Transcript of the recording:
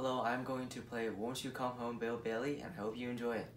Hello, I'm going to play Won't You Come Home Bill Bailey and hope you enjoy it.